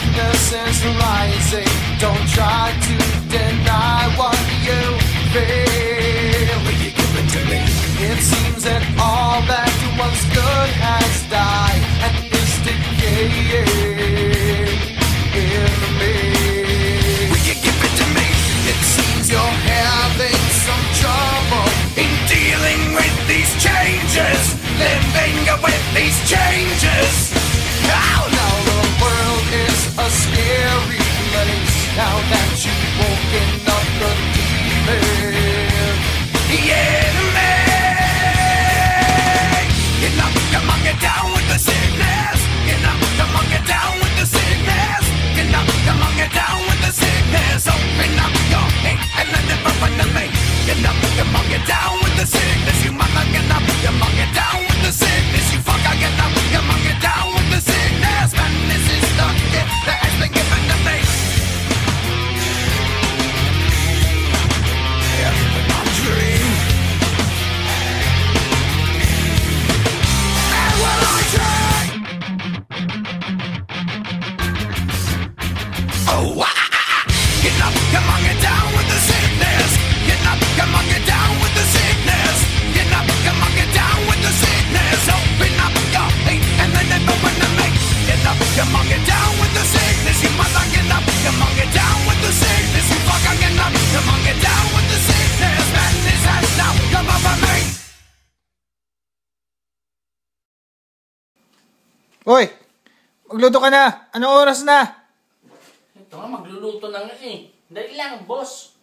sickness is rising. Don't try to deny what you feel. Will you give it to me? It seems that all that once good has died and is decaying in me. Will you give it to me? It seems you're having some trouble. in dealing with these changes, living with these changes. On, get down with the sickness. Ah. Get up, come on, get down with the sickness. Get up, come on, get down with the sickness. Get up, come on, get down with the sickness. Open up your hate and then it open to me. Get up, come on, get down with the sickness. You mother, get up, come on, get down with the sickness. You fucker, get up, come on, get down with the sickness. Madness has now come over me. Hoy! Magluto ka na! Anong oras na? Ito nga, magluluto na nga eh. Dali lang, boss.